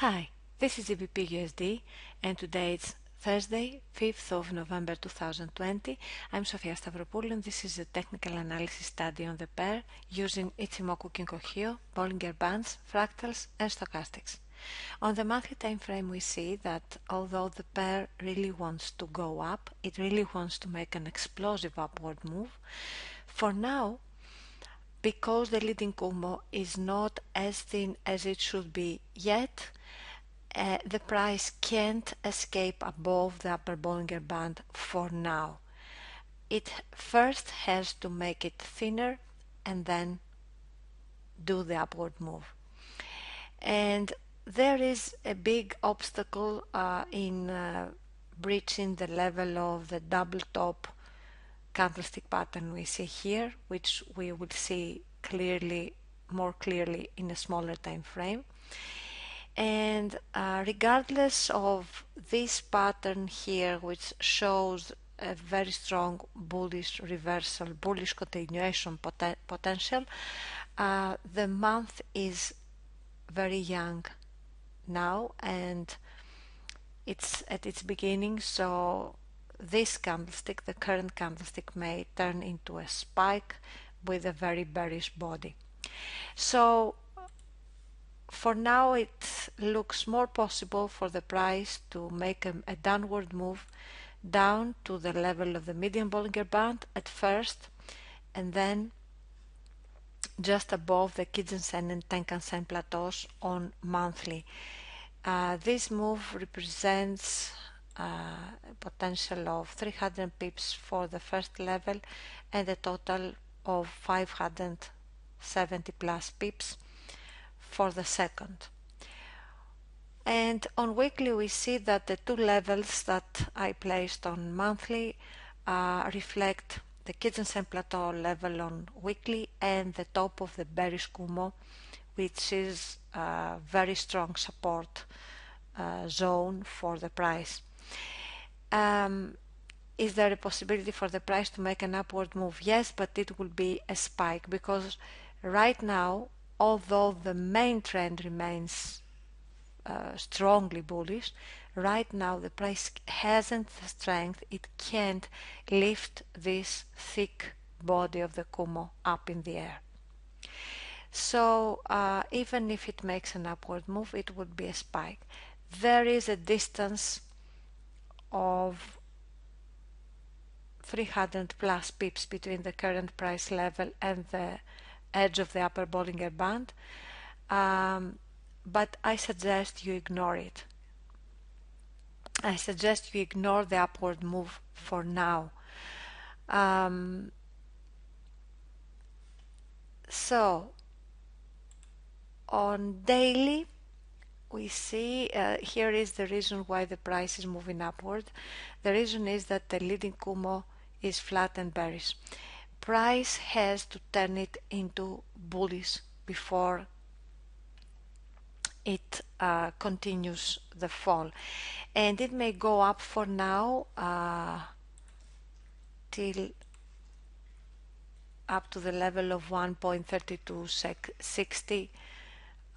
Hi, this is GBPUSD, and today it's Thursday, 5th of November 2020. I'm Sofia Stavropoulou and this is a technical analysis study on the pair using Ichimoku Kinko Bollinger Bands, fractals and stochastics. On the monthly time frame we see that although the pair really wants to go up, it really wants to make an explosive upward move. For now, because the leading Kumo is not as thin as it should be yet, uh, the price can't escape above the upper Bollinger Band for now. It first has to make it thinner and then do the upward move. And there is a big obstacle uh, in uh, breaching the level of the double top candlestick pattern we see here, which we will see clearly, more clearly in a smaller time frame. And uh, regardless of this pattern here, which shows a very strong bullish reversal, bullish continuation poten potential, uh, the month is very young now and it's at its beginning so this candlestick, the current candlestick may turn into a spike with a very bearish body. So for now it looks more possible for the price to make a, a, downward move down to the level of the median Bollinger Band at first and then just above the Kijun-sen and Tenkan-sen plateaus on monthly. Uh, this move represents uh, a potential of 300 pips for the first level and a total of 570 plus pips for the second. And on weekly we see that the two levels that I placed on monthly uh, reflect the Kijun-sen plateau level on weekly and the top of the bearish Kumo which is a very strong support uh, zone for the price. Um, is there a possibility for the price to make an upward move? Yes, but it will be a spike because right now although the main trend remains uh, strongly bullish, right now the price hasn't the strength, it can't lift this thick body of the Kumo up in the air. So uh, even if it makes an upward move, it would be a spike. There is a distance of 300 plus pips between the current price level and the edge of the upper Bollinger Band, um, but I suggest you ignore it. I suggest you ignore the upward move for now. Um, so, on daily, we see uh, here is the reason why the price is moving upward. The reason is that the leading Kumo is flat and bearish price has to turn it into bullish before it uh, continues the fall. And it may go up for now uh, till up to the level of 1.3260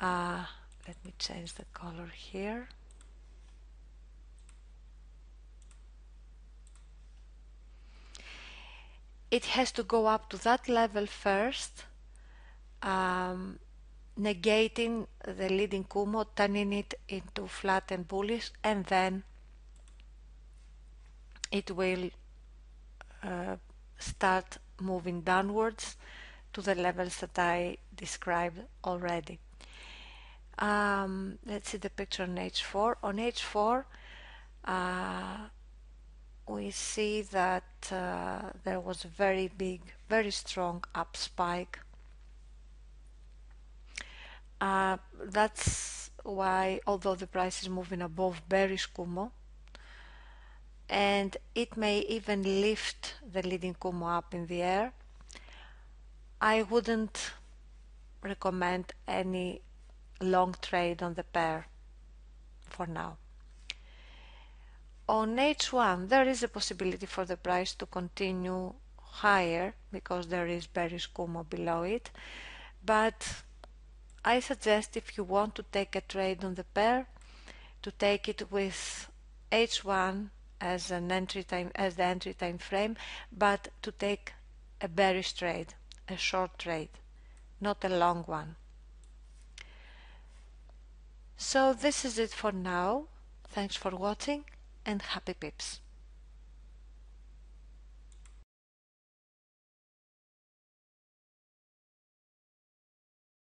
uh, let me change the color here. It has to go up to that level first, um, negating the leading Kumo, turning it into flat and bullish, and then it will uh, start moving downwards to the levels that I described already. Um, let's see the picture on H4. On H4, uh, we see that uh, there was a very big, very strong up spike. Uh, that's why, although the price is moving above bearish Kumo, and it may even lift the leading Kumo up in the air, I wouldn't recommend any long trade on the pair for now. On H1 there is a possibility for the price to continue higher because there is bearish Kumo below it but I suggest if you want to take a trade on the pair to take it with H1 as an entry time as the entry time frame but to take a bearish trade a short trade not a long one. So this is it for now. Thanks for watching and happy pips